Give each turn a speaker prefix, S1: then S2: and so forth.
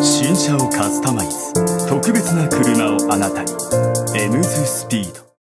S1: 新車をカスタマイズ。特別な車をあなたに。N’s スピード。